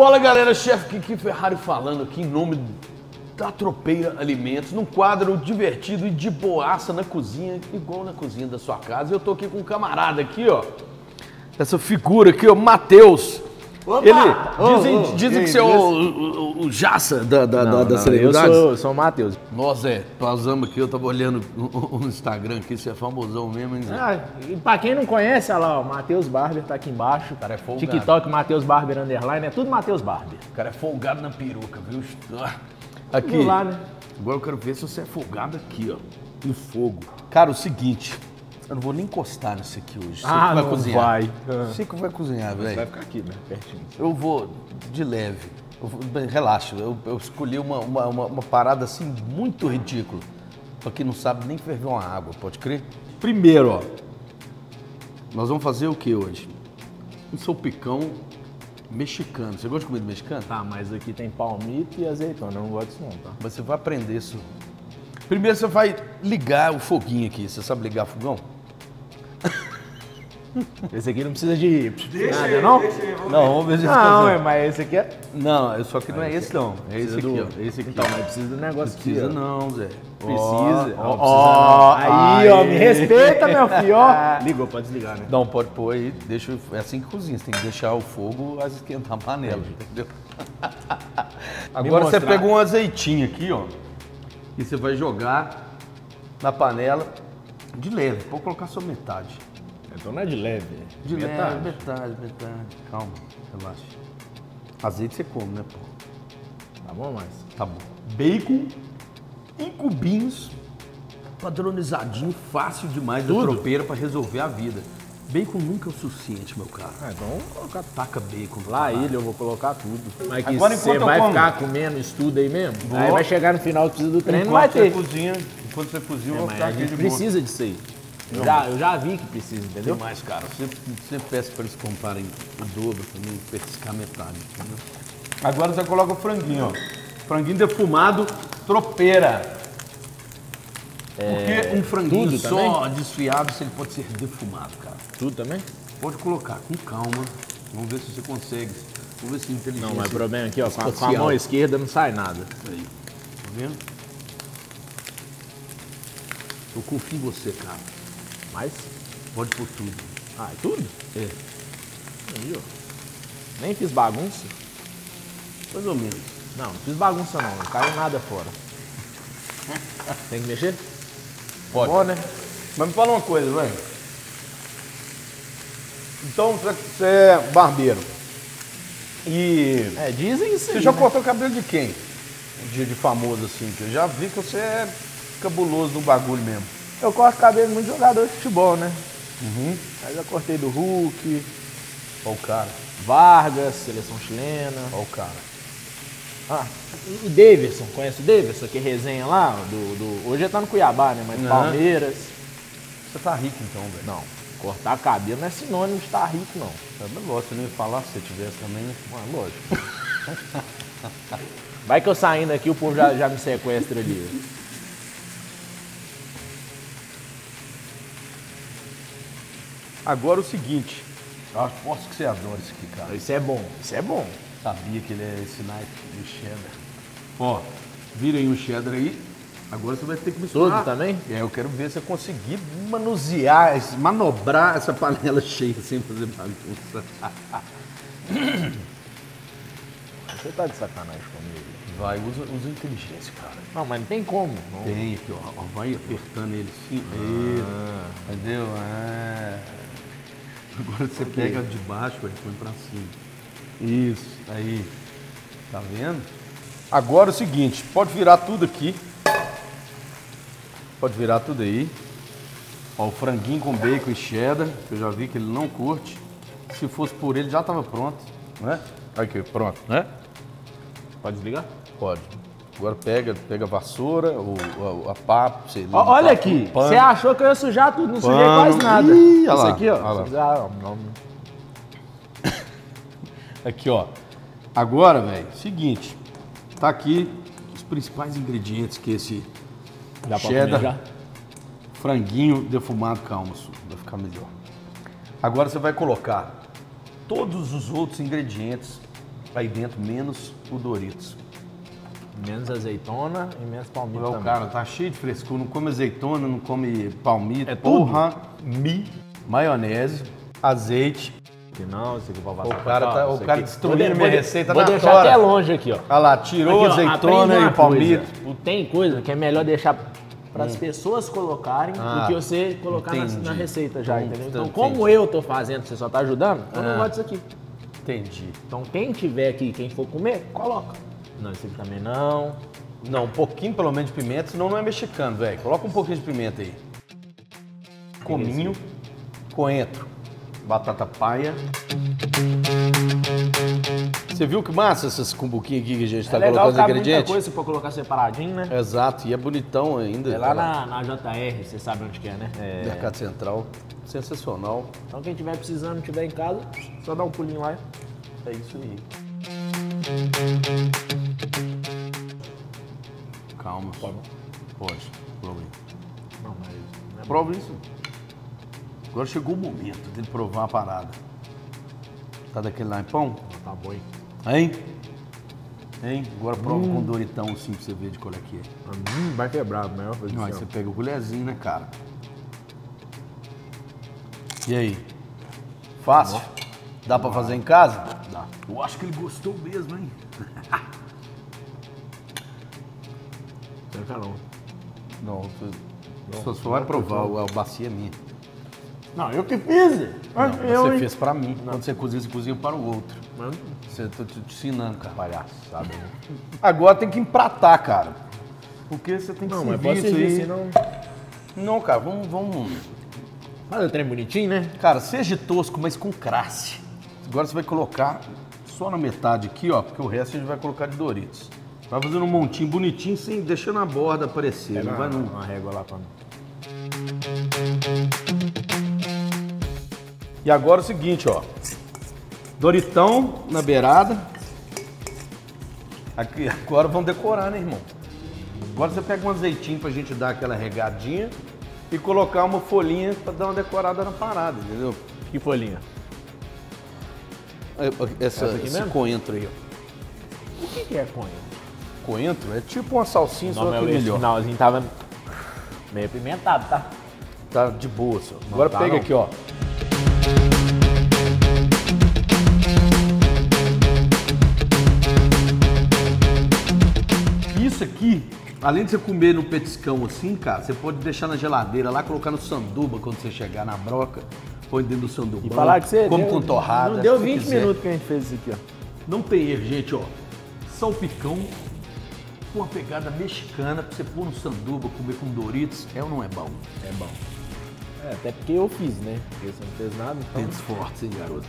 Fala galera, chefe Kiki Ferrari falando aqui em nome da Tropeira Alimentos, num quadro divertido e de boaça na cozinha, igual na cozinha da sua casa. Eu tô aqui com um camarada aqui, ó. Essa figura aqui, ó, Matheus. Opa! Ele dizem, ô, dizem e que você é o, o, o- o Jaça da, da, da, Não, das não, celebridades. Eu sou, sou o Matheus. Nossa, é, pausamos aqui, eu tava olhando o, o Instagram aqui, você é famosão mesmo, hein? Ah, e pra quem não conhece, olha lá, o Matheus Barber tá aqui embaixo. cara é folgado. TikTok, Matheus Barber Underline, é tudo Matheus Barber. O cara é folgado na peruca, viu? Aqui. Lá, né? Agora eu quero ver se você é folgado aqui, ó. No fogo. Cara, o seguinte, eu não vou nem encostar nisso aqui hoje. Ah, que vai não cozinhar. vai. Você que vai cozinhar, velho. ficar aqui, né? Pertinho. Eu vou de leve. Eu vou- bem, relaxa, eu, eu escolhi uma, uma, uma- uma parada assim muito ridícula. Pra quem não sabe nem ferver uma água, pode crer? Primeiro, ó. Nós vamos fazer o que hoje? Um salpicão mexicano. Você gosta de comida mexicana? Tá, mas aqui tem palmito e azeitona, eu não gosto disso não, tá? Mas você vai aprender isso. Primeiro você vai ligar o foguinho aqui. Você sabe ligar fogão? Esse aqui não precisa de nada, não? Não, vamos ver se Não, é, mas esse aqui é... Não, é só que não é esse não. É esse aqui, ó. Esse aqui. Então, mas precisa do negócio aqui, Precisa não, Zé. Precisa. Ó, Ó, precisa não. aí, ó, me respeita, meu filho, ó. Ligou, pode desligar, né? Não, pode pôr aí, deixa, o- é assim que cozinha, você tem que deixar o fogo a esquentar a panela, entendeu? Agora você pega um azeitinho aqui, ó, e você vai jogar na panela de leve, pode colocar só metade. Então não é de leve. De Metade. leve, metade, metade. Calma, relaxa. Azeite você come, né, pô? Tá bom, mas... Tá bom. Bacon em cubinhos, padronizadinho, fácil demais da Tudo? tropeira pra resolver a vida. Bacon nunca é o suficiente, meu caro. Ah, então vamos colocar Taca bacon. lá ele, eu vou colocar tudo. Mas que Agora, você vai como- ficar comendo isso tudo aí mesmo? Vou. Aí vai chegar no final, do treino, vai Enquanto você ter. cozinha, enquanto você cozinha, É, mas ficar a aqui gente de precisa disso aí. Eu já, eu já vi que precisa, entendeu? Demais, cara. Sempre, sempre peço pra eles comprarem o dobro pra mim pescar metade, entendeu? Agora você coloca o franguinho, ó. Franguinho defumado, tropeira. Porque um franguinho tudo só desfiado, se ele pode ser defumado, cara. Tudo também? Pode colocar com calma. Vamos ver se você consegue. Vamos ver se inteligência. Não, mas o problema aqui, ó, com a, com a mão esquerda não sai nada. Aí. Tá vendo? Eu confio em você, cara. Mas, Pode por tudo. ah, é tudo? É, Aí, ó. Nem fiz bagunça. mais ou menos. Não, não fiz bagunça não, não caiu nada fora. Tem que mexer? Pode. Bom, né? Mas me fala uma coisa, velho. Então, você- é barbeiro. E É, dizem isso você aí, já né? cortou o cabelo de quem? De, de famoso assim, que eu já vi que você é cabuloso no bagulho mesmo. Eu corto cabelo de muito jogador de futebol, né? Uhum. Mas eu cortei do Hulk, Olha o cara, Vargas, seleção chilena. olha o cara. Ah, e o Davidson, conhece o Davidson, que resenha lá? Do, do- hoje ele tá no Cuiabá, né? Mas Aham. Palmeiras. Você tá rico então, velho. Não, cortar cabelo não é sinônimo de estar rico, não. É lógico, você não ia falar se você tivesse também, né? Mas lógico. Vai que eu saindo aqui, o povo já, já me sequestra ali. Agora o seguinte, eu aposto que você adora isso aqui, cara. Isso é bom, isso é bom. Sabia que ele é esse naipe do cheddar. Ó, virem o cheddar aí. Agora você vai ter que misturar. Tudo também? É, eu quero ver se eu conseguir manusear, manobrar essa panela cheia sem fazer bagunça. Você tá de sacanagem comigo. Vai, usa, usa inteligência, cara. Não, mas não tem como. Não. Tem aqui, ó. Vai apertando ele assim. Isso. Entendeu? É. Você pega de baixo e põe pra cima. Isso, aí. Tá vendo? Agora é o seguinte, pode virar tudo aqui. Pode virar tudo aí. Ó, o franguinho com bacon e cheddar, que eu já vi que ele não curte. Se fosse por ele, já tava pronto, né? Aqui, pronto, né? Pode desligar? Pode. Agora pega, pega a vassoura, o, a, a pá, você limpa olha aqui, você achou que eu ia sujar tudo, não sujei Pano. quase nada. Ih, olha Isso lá, aqui, ó. olha lá. não- Aqui, ó. Agora, velho, seguinte. Tá aqui os principais ingredientes que esse Dá cheddar, franguinho defumado, calma, Su, vai ficar melhor. Agora você vai colocar todos os outros ingredientes Aí dentro, menos o Doritos. Menos azeitona e menos palmito O também. cara tá cheio de frescura, não come azeitona, não come palmito. É tudo? porra, mi, maionese, azeite. Que não, isso aqui passar O cara tá- o cara destruindo minha receita Vou na deixar tora. até longe aqui, ó. Olha lá, tirou Aqui, ó, azeitona e palmito. coisa. Tem coisa que é melhor deixar para as pessoas colocarem Ah, do que você colocar na, entendi. na receita já, Hum, entendeu? Então, entendi. como eu tô fazendo, você só tá ajudando, eu não Ah. gosto disso aqui. Entendi. Então, quem tiver aqui, quem for comer, coloca. Não, esse aqui também não. Não, um pouquinho pelo menos de pimenta, senão não é mexicano, velho. Coloca um pouquinho de pimenta aí. Cominho, coentro, batata paia. Você viu que massa essas cumbuquinhas aqui que a gente É tá legal, colocando os cabe muita ingredientes? coisa, você pode colocar separadinho, né? Exato, e é bonitão ainda. É lá na, na JR, você sabe onde que é, né? É, Mercado Central. Sensacional. Então quem tiver precisando, tiver em casa, só dá um pulinho lá. É isso aí. Calma. Pode. Pode. Prova aí. Não, mas... não é Prova isso. Agora chegou o momento de provar a parada. Tá daquele lá em pão? Tá bom, hein? Hein? Hein? Agora prova com Doritão assim pra você ver de qual é que é. Hum, vai quebrar, melhor coisa Não, aí você pega o colherzinho, né, cara? E aí? Fácil? Dá pra fazer em casa? Dá. Eu acho que ele gostou mesmo, hein? Tenta não. Não, tu, só, só vai provar, a bacia é minha. Não, eu que fiz. Não, eu, você fez pra mim. Quando você cozinha, você cozinha para o outro. Mano, Você tô te, te ensinando, cara. palhaçada, né? Agora tem que empratar, cara. Porque você tem que Não, mas servir isso senão... Não, cara, vamos, vamos. Mas o trem bonitinho, né? Cara, seja tosco, mas com classe. Agora você vai colocar só na metade aqui, ó, porque o resto a gente vai colocar de Doritos. Vai fazendo um montinho bonitinho, sem deixando a borda aparecer. não vai não. Uma régua lá pra mim. E agora é o seguinte, ó. Doritão na beirada. Aqui, agora vamos decorar, né, irmão? Agora você pega um azeitinho pra gente dar aquela regadinha e colocar uma folhinha pra dar uma decorada na parada, entendeu? Que folhinha? Essa, Essa aqui esse mesmo? coentro aí, ó. O que, que é conha? Coentro é tipo uma salsinha, só Não, que esse melhor. finalzinho tava meio apimentado, tá? Tá de boa, só. Agora tá, pega não. aqui, ó. Isso aqui, além de você comer no petiscão assim, cara, você pode deixar na geladeira lá, colocar no sanduba quando você chegar na broca, põe dentro do sanduba. E falar que você come deu- com torrada. Não deu se 20 quiser. minutos que a gente fez isso aqui, ó. Não tem erro, gente, ó. Salpicão com uma pegada mexicana pra você pôr no sanduba, comer com Doritos, é ou não é bom? É bom. É, até porque eu fiz, né? Porque você não fez nada, então... Dentes fortes, hein, garoto?